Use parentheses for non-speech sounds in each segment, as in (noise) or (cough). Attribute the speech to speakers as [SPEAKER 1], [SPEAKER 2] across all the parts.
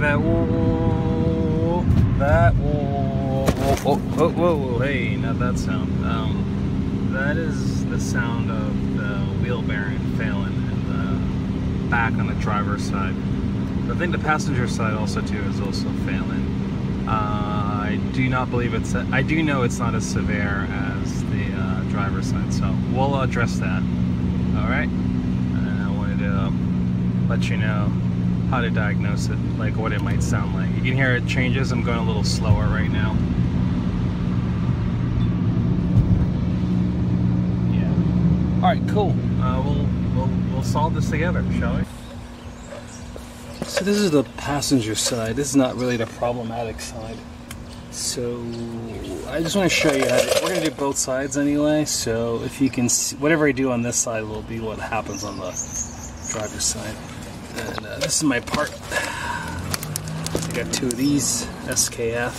[SPEAKER 1] that? That whoa, whoa, hey, not that sound. Um, that is the sound of the wheel bearing failing in the back on the driver's side. I think the passenger side also too is also failing. Uh, I do not believe it's. I do know it's not as severe as the uh, driver's side, so we'll address that. All right, and I wanted to let you know how to diagnose it, like what it might sound like. You can hear it changes. I'm going a little slower right now. Yeah. All right, cool. Uh, we'll we'll we'll solve this together, shall we? So this is the passenger side. This is not really the problematic side. So I just want to show you how to, we're going to do both sides anyway. So if you can see, whatever I do on this side will be what happens on the driver's side. And uh, this is my part. I got two of these SKF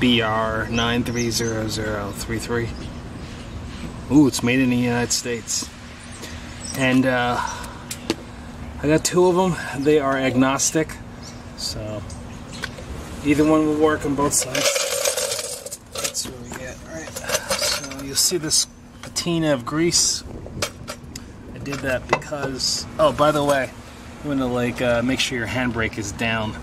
[SPEAKER 1] BR 930033. Ooh, it's made in the United States. And uh, I got two of them. They are agnostic, so either one will work on both sides. That's what we get. All right. So you'll see this patina of grease. Did that because. Oh, by the way, you want to like uh, make sure your handbrake is down,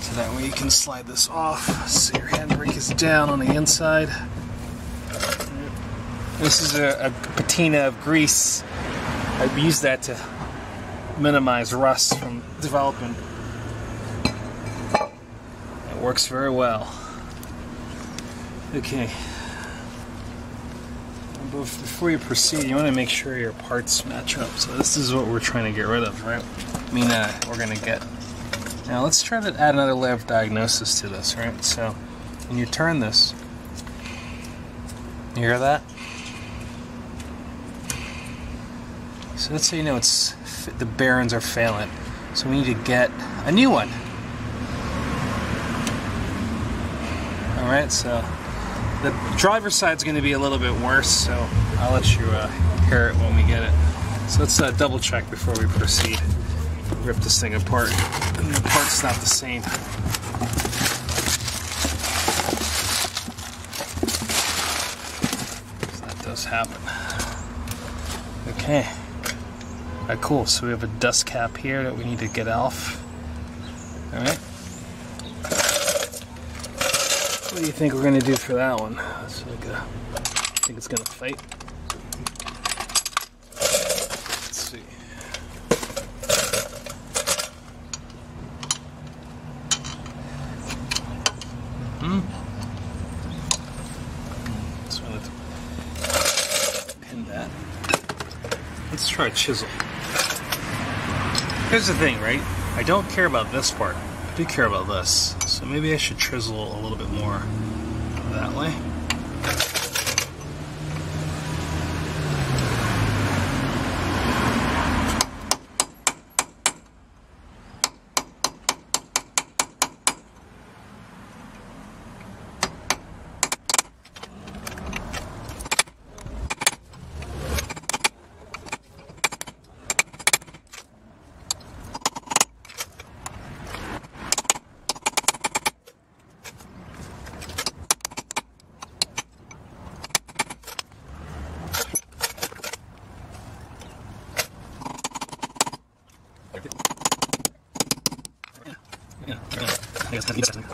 [SPEAKER 1] so that way you can slide this off. So your handbrake is down on the inside. This is a, a patina of grease. I've used that to minimize rust from developing. It works very well. Okay. Before you proceed, you want to make sure your parts match up. So this is what we're trying to get rid of, right? I mean, uh, we're going to get. Now let's try to add another layer of diagnosis to this, right? So when you turn this, you hear that? So let's say you know it's the bearings are failing. So we need to get a new one. All right, so the driver's side is going to be a little bit worse, so I'll let you uh, hear it when we get it. So let's uh, double check before we proceed. Rip this thing apart. And the part's not the same. So that does happen. Okay. Alright, cool. So we have a dust cap here that we need to get off. Alright. What do you think we're going to do for that one? It's like a, I think it's going to fight. Let's see. Hmm? Wanted to pin that. Let's try a chisel. Here's the thing, right? I don't care about this part. I do care about this. So maybe I should chisel a little bit more that way. Yeah, yeah. I guess that's something.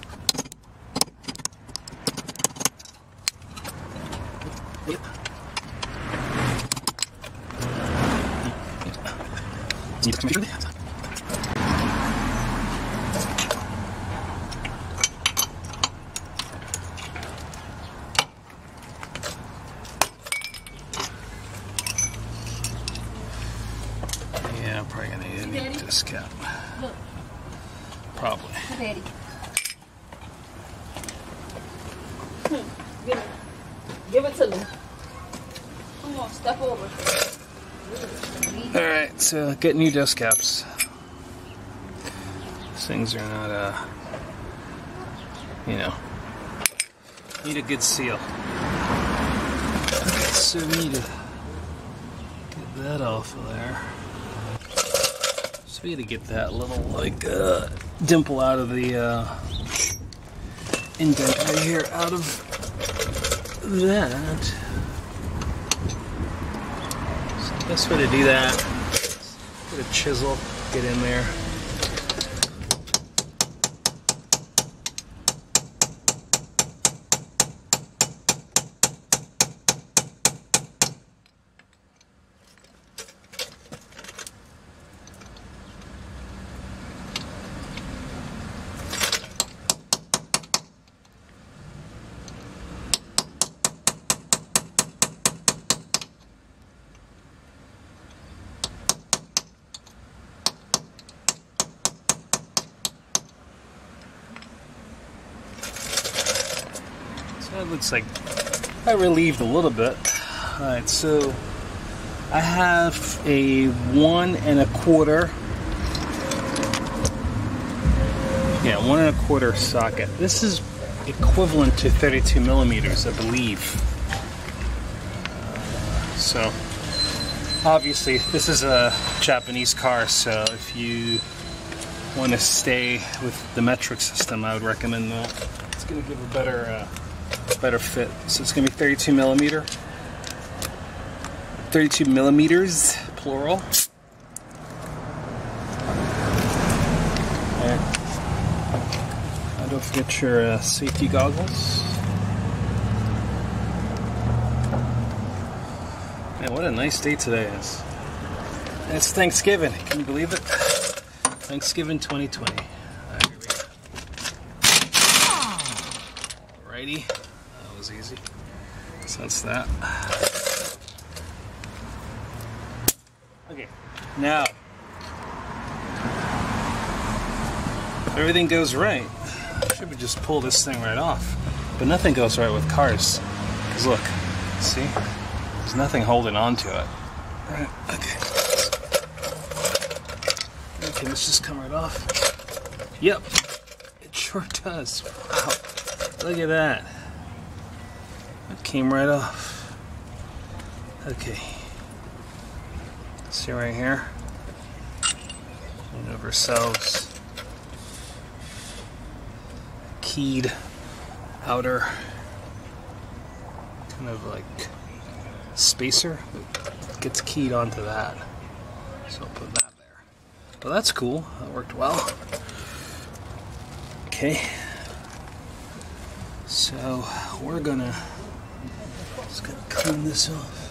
[SPEAKER 1] Yep. Need to make sure they Yeah, I'm probably gonna need a new disc cap.
[SPEAKER 2] Look,
[SPEAKER 1] Probably.
[SPEAKER 2] Daddy. Hmm, Give it. Give it to me. Come on, step over.
[SPEAKER 1] Alright, so get new dust caps. These things are not, uh, you know, need a good seal. So we need to get that off of there. Got to get that little like uh, dimple out of the uh, indent right here out of that. So the best way to do that, get a chisel, get in there. So it looks like I relieved a little bit. Alright, so I have a one and a quarter. Yeah, one and a quarter socket. This is equivalent to 32 millimeters, I believe. So, obviously, this is a Japanese car, so if you want to stay with the metric system, I would recommend that. It's going to give a better, uh, better fit. So it's to be 32 millimeter, 32 millimeters, plural. And don't forget your uh, safety goggles. Man, what a nice day today is. It's Thanksgiving. Can you believe it? Thanksgiving 2020. Alright, here we go. Alrighty. Was easy. So that's that. Okay. Now, if everything goes right, Should should just pull this thing right off. But nothing goes right with cars. Because look, see? There's nothing holding on to it. Alright, okay. Okay, let's just come right off. Yep, it sure does. Wow, look at that. It came right off. Okay. See right here? And of ourselves. Keyed outer kind of like spacer that gets keyed onto that. So I'll put that there. Well, that's cool. That worked well. Okay. So we're gonna just gonna clean this off.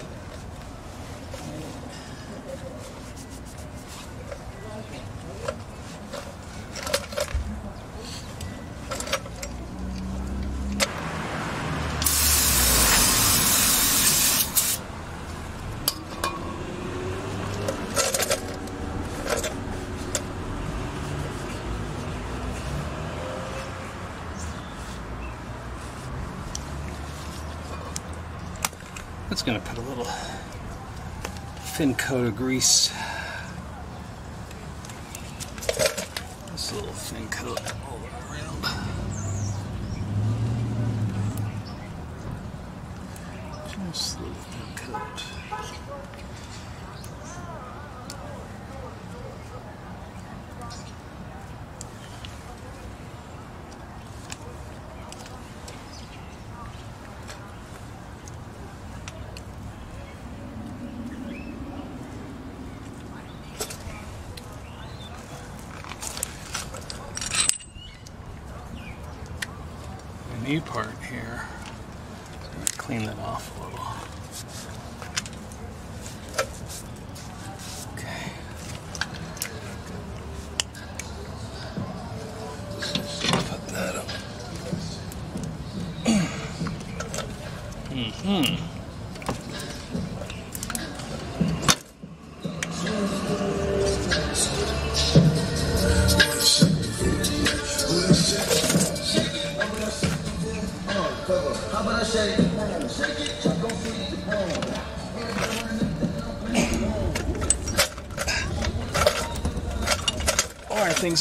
[SPEAKER 1] It's gonna put a little thin coat of grease. This little thin coat all around. Just a little thin coat. New part here. Clean that off a little. (clears throat) (clears throat) Hmm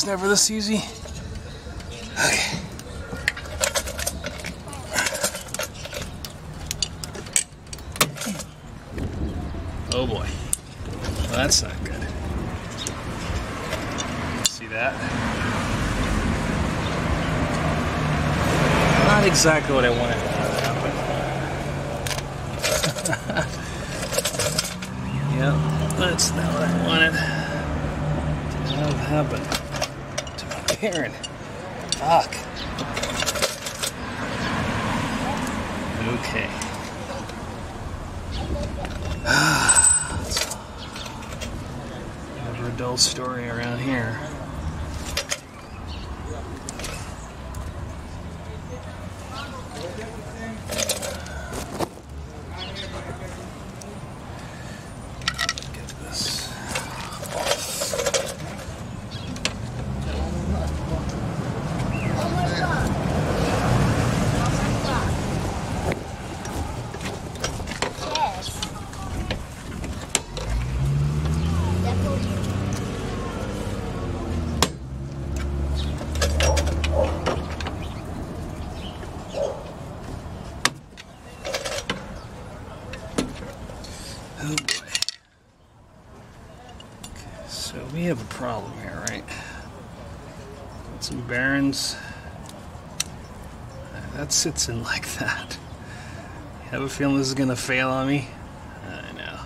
[SPEAKER 1] Never this easy. Okay. Oh boy. Well, that's not good. See that? Not exactly what I wanted to happen. (laughs) yep, that's not what I wanted to have happen parent. Fuck. Okay. (sighs) Never a dull story around here. Get this off.
[SPEAKER 3] Yes.
[SPEAKER 1] Oh boy. Okay, so we have a problem here, right? Uh, That sits in like that. You have a feeling this is gonna fail on me? I know.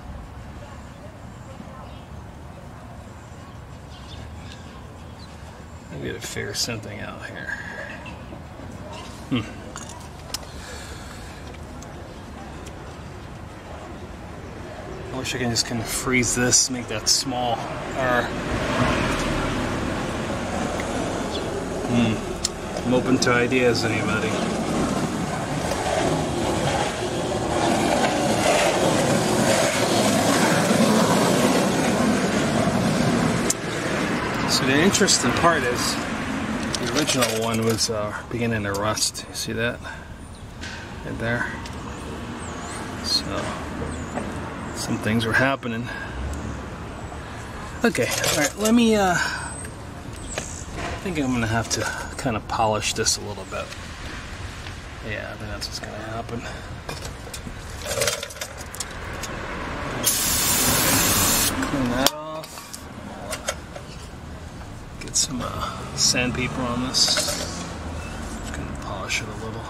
[SPEAKER 1] I gotta figure something out here. I wish I can just kind of freeze this, make that small. Or, hmm. I'm open to ideas, anybody. So the interesting part is the original one was uh, beginning to rust. You see that? Right there. So some things were happening. Okay, all right. Let me. Uh, think I'm gonna have to kind of polish this a little bit. Yeah, I think that's what's gonna happen. Clean that off. Get some uh, sandpaper on this. Just gonna polish it a little.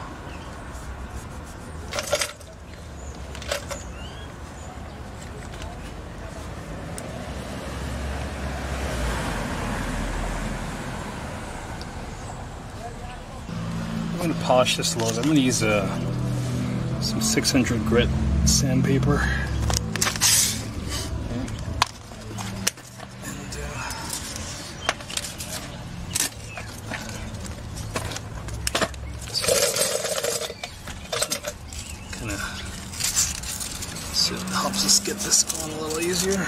[SPEAKER 1] Polish this a little bit. I'm to use uh, some 600 grit sandpaper. Uh, kind of it helps us get this going a little easier.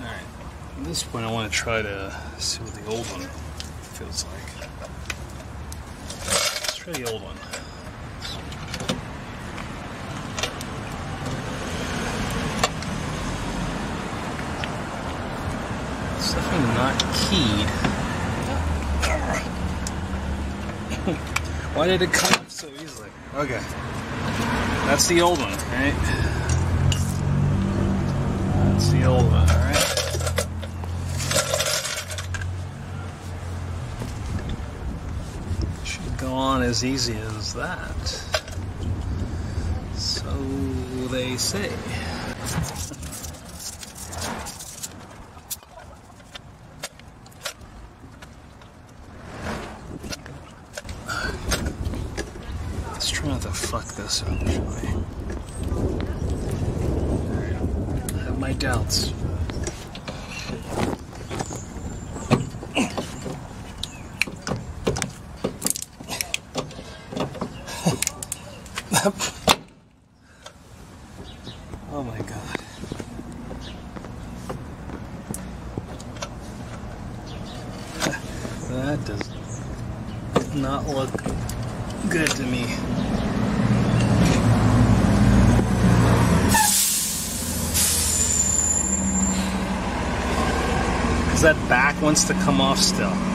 [SPEAKER 1] Alright, at this point I want to try to see what the old one feels like. Let's try the old one. It's definitely not keyed. Why did it come off so easily? Okay. That's the old one, right? That's the old one, alright? Should go on as easy as that. So they say. look good to me. Because that back wants to come off still.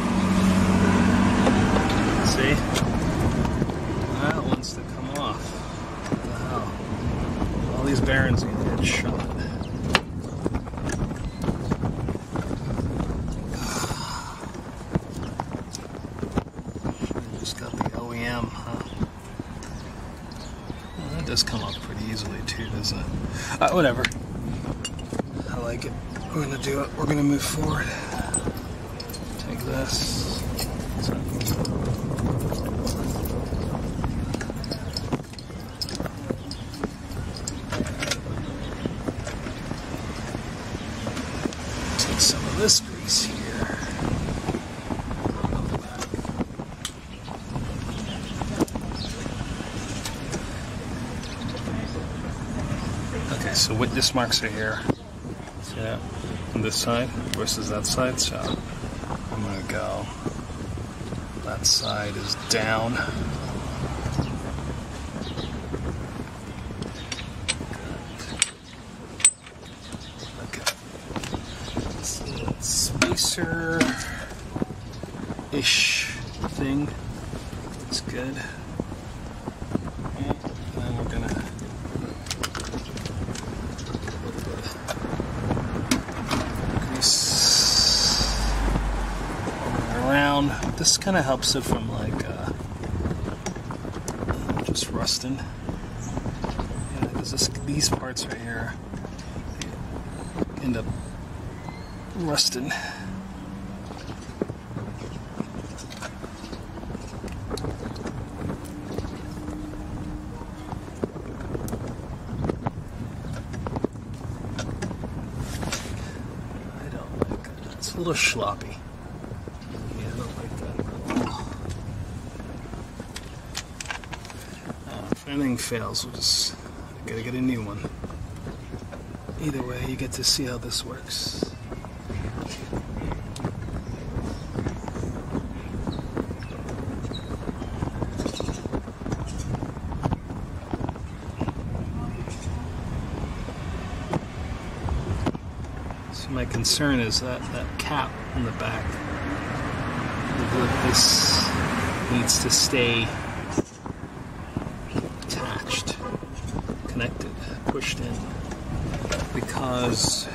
[SPEAKER 1] OEM, huh? Well, that does come up pretty easily too, doesn't it? Uh, whatever. I like it. We're gonna do it. We're gonna move forward. Take this. Take some of this grease here. Okay, marks are here. That? On this side versus that side. So I'm gonna go. That side is down. Okay. Spacer ish thing. It's good. And then we're gonna grease around. This kind of helps it from like uh, just rusting. These parts right here end up rusting. I don't. It's a little sloppy. Yeah, I don't like that. Anything fails, we'll just gotta get a new one. Either way, you get to see how this works. So my concern is that that cap in the back, this needs to stay because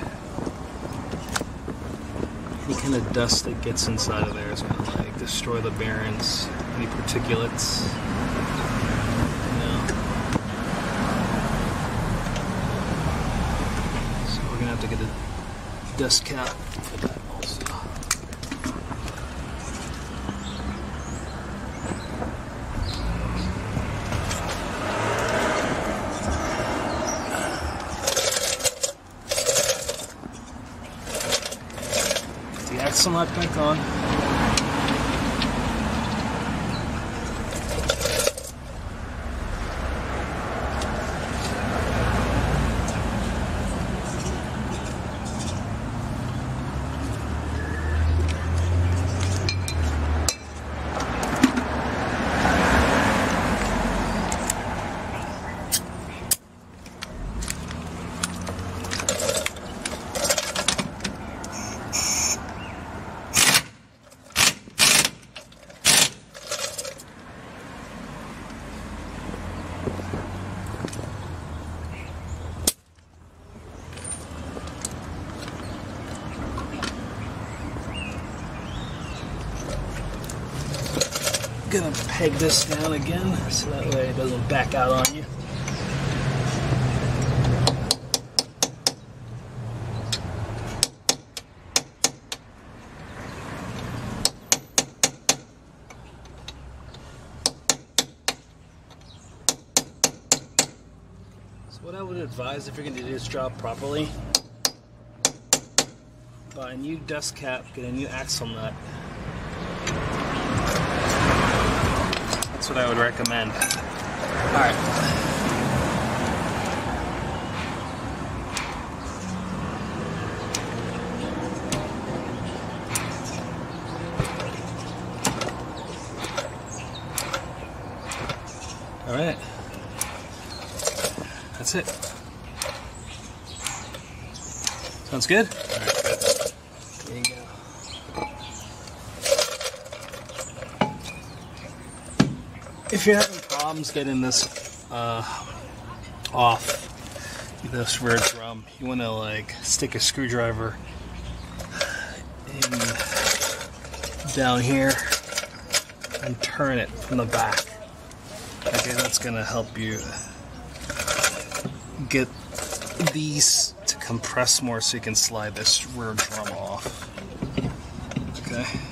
[SPEAKER 1] any kind of dust that gets inside of there is going to like destroy the bearings, any particulates. So we're gonna have to get a dust cap for that also. Put Gonna peg this down again so that way it doesn't back out on you. So what I would advise if you're to do this job properly, buy a new dust cap, get a new axle nut. What I would recommend. All right. All right. That's it. Sounds good? All right, good. There you go. If you're having problems getting this uh, off this rear drum, you want to like stick a screwdriver in down here and turn it from the back. Okay, that's gonna help you get these to compress more so you can slide this rear drum off. Okay.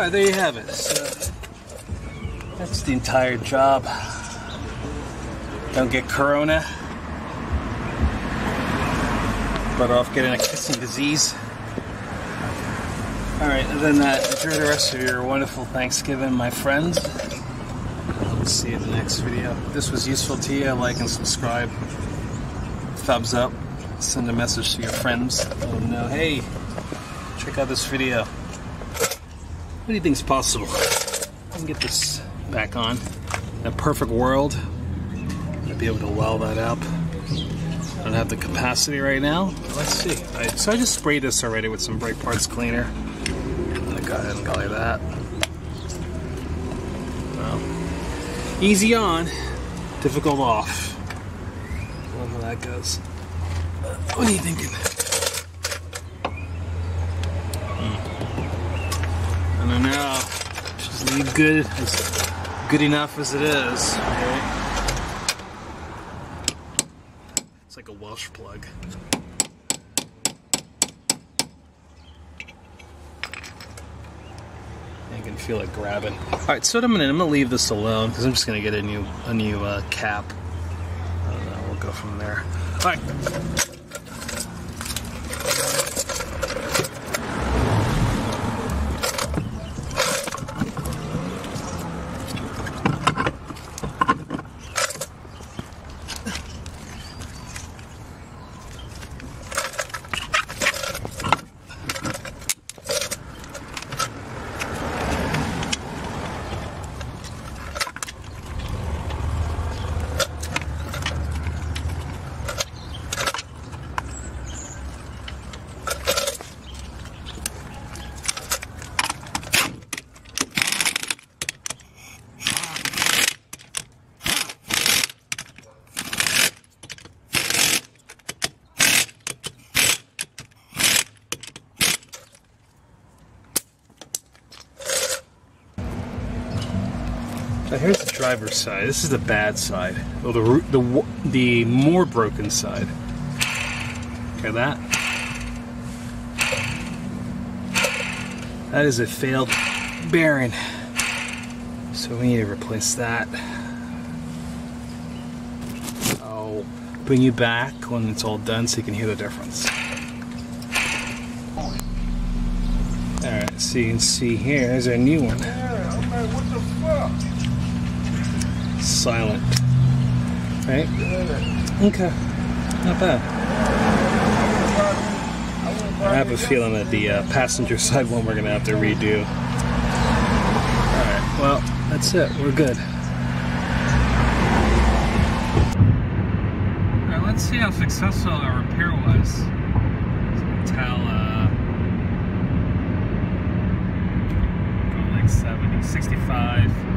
[SPEAKER 1] Alright, there you have it. So, that's the entire job. Don't get corona. But off getting a kissing disease. Alright, than that, enjoy the rest of your wonderful Thanksgiving, my friends. See you in the next video. If this was useful to you, like and subscribe. Thumbs up. Send a message to your friends. Let them know, hey, check out this video. Is possible? I can get this back on. In a perfect world, I'd be able to weld that up. I don't have the capacity right now. Let's see. I, so I just sprayed this already with some brake parts cleaner. Gonna go ahead and go like that. Well, easy on, difficult off. I Love how that goes. What are you thinking? I don't know. Leave good as good enough as it is. It's like a Welch plug. I can feel it grabbing. All right, so I'm gonna I'm gonna leave this alone because I'm just gonna get a new a new uh, cap. And uh, we'll go from there. All right. Now here's the driver's side. This is the bad side. Well, the the the more broken side. Okay, that. That is a failed bearing. So we need to replace that. I'll bring you back when it's all done so you can hear the difference. Alright, so you can see here, there's our new one. Silent. Right? Okay. Not bad. I have a feeling that the uh, passenger (laughs) side one we're gonna have to redo. Alright, well, that's it. We're good. Alright, let's see how successful our repair was. So you tell, uh, go like 70, 65.